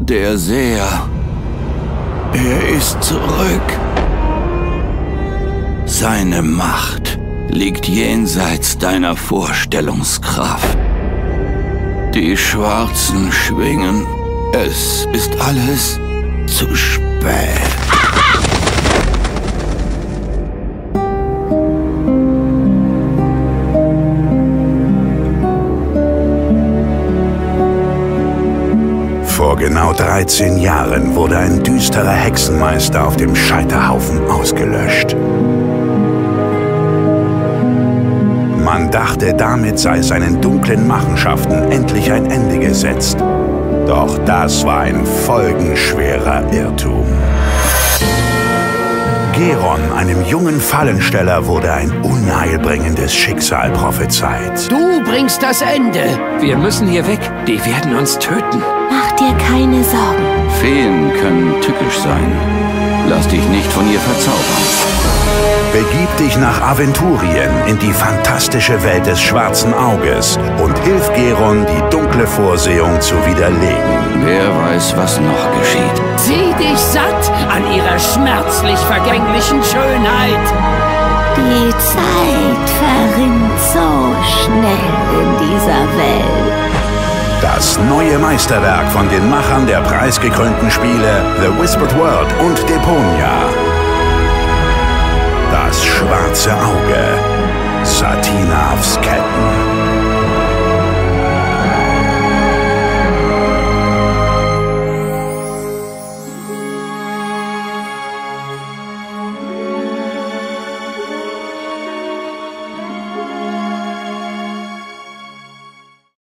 Der Seher. Er ist zurück. Seine Macht liegt jenseits deiner Vorstellungskraft. Die Schwarzen schwingen. Es ist alles zu spät. Vor genau 13 Jahren wurde ein düsterer Hexenmeister auf dem Scheiterhaufen ausgelöscht. Man dachte, damit sei seinen dunklen Machenschaften endlich ein Ende gesetzt. Doch das war ein folgenschwerer Irrtum. Geron, einem jungen Fallensteller, wurde ein unheilbringendes Schicksal prophezeit. Du bringst das Ende. Wir müssen hier weg. Die werden uns töten. Mach dir keine Sorgen. Feen können tückisch sein. Lass dich nicht von ihr verzaubern. Begib dich nach Aventurien in die fantastische Welt des schwarzen Auges und hilf Geron, die dunkle Vorsehung zu widerlegen. Wer weiß, was noch geschieht. Sieh dich satt an ihrer schmerzlich vergänglichen Schönheit. Die Zeit verrinnt so schnell in dieser Welt. Das neue Meisterwerk von den Machern der preisgekrönten Spiele The Whispered World und Deponia.